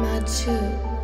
my two.